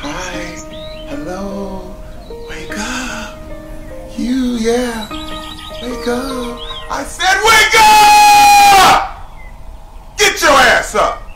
Hi. Hello. Wake up. You, yeah. Wake up. I said, wake up! Get your ass up!